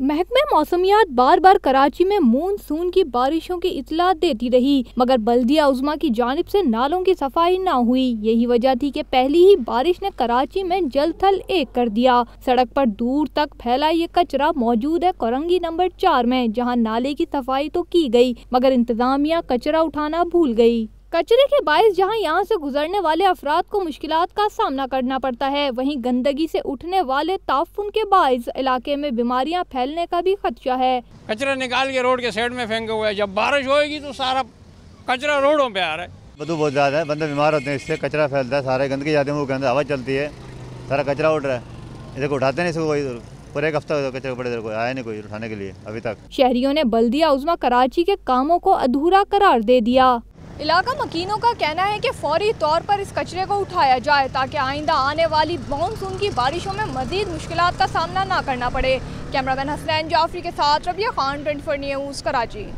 محکمہ موسمیات بار بار کراچی میں مون سون کی بارشوں کی اطلاع دیتی رہی، مگر بلدیہ عظمہ کی جانب سے نالوں کی صفائی نہ ہوئی۔ یہی وجہ تھی کہ پہلی ہی بارش نے کراچی میں جل تھل ایک کر دیا۔ سڑک پر دور تک پھیلا یہ کچرا موجود ہے کورنگی نمبر چار میں، جہاں نالے کی صفائی تو کی گئی، مگر انتظامیہ کچرا اٹھانا بھول گئی۔ کچرے کے باعث جہاں یہاں سے گزرنے والے افراد کو مشکلات کا سامنا کرنا پڑتا ہے وہیں گندگی سے اٹھنے والے تعفن کے باعث علاقے میں بیماریاں پھیلنے کا بھی خدشہ ہے۔ کچرا نکال کے روڈ کے سائڈ میں پھینکے ہوئے جب بارش ہوئے گی تو سارا کچرا روڈوں پہ آ رہا ہے۔ بدو بہت زیادہ ہے بندے بیمار ہوتے ہیں اس سے کچرا پھیلتا ہے سارے گندگی جاتے ہیں وہ گند ہوا چلتی ہے۔ سارا کچرا اٹھ رہا ہے۔ اسے کو اٹھاتے نہیں اس کو کوئی۔ پورے ایک ہفتہ کچرے پڑے ادھر کوئی آیا نہیں کوئی اٹھانے کے لیے ابھی تک۔ شہریوں نے بلدیہ عظمہ کراچی کے کاموں کو ادھورا قرار دے دیا۔ علاقہ مکینوں کا کہنا ہے کہ فوری طور پر اس کچرے کو اٹھایا جائے تاکہ آئندہ آنے والی مانسون کی بارشوں میں مزید مشکلات کا سامنا نہ کرنا پڑے۔ کیمرہ مین حسنین جعفری کے ساتھ ربیہ خان 24 نیوز، کراچی۔